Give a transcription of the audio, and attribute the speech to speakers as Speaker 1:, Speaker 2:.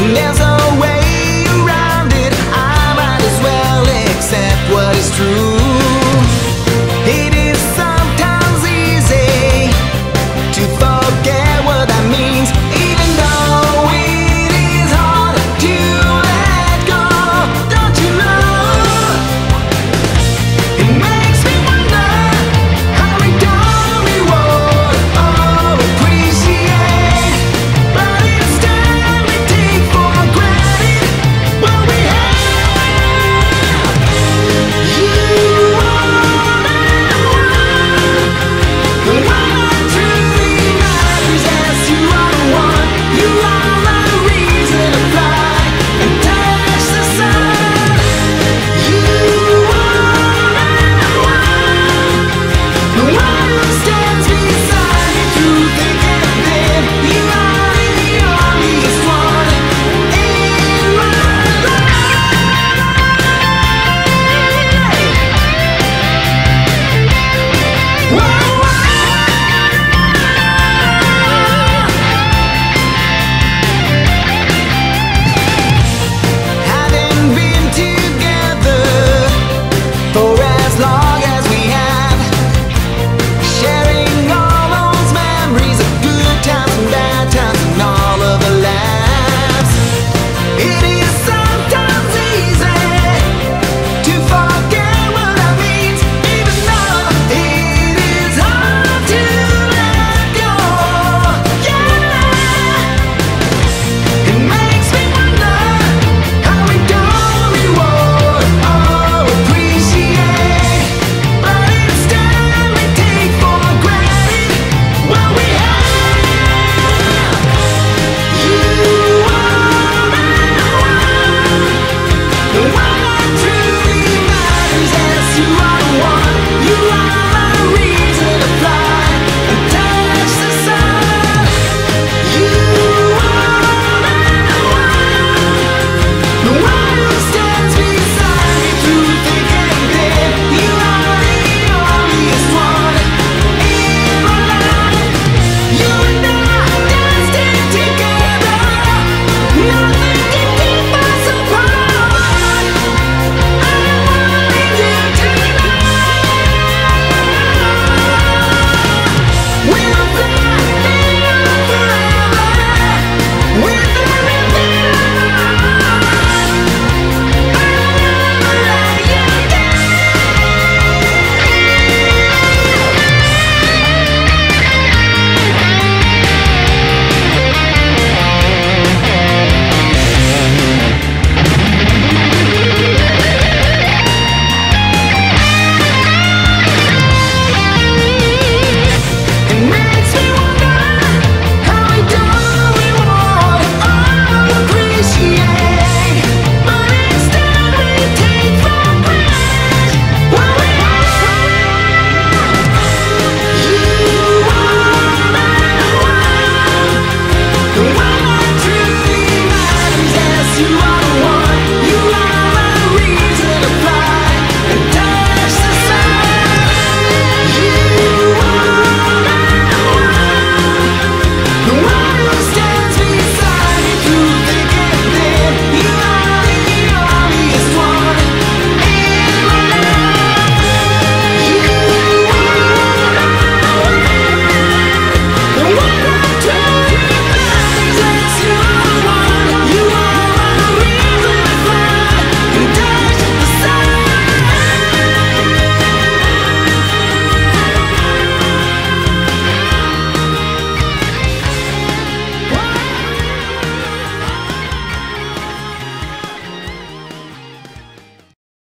Speaker 1: There's a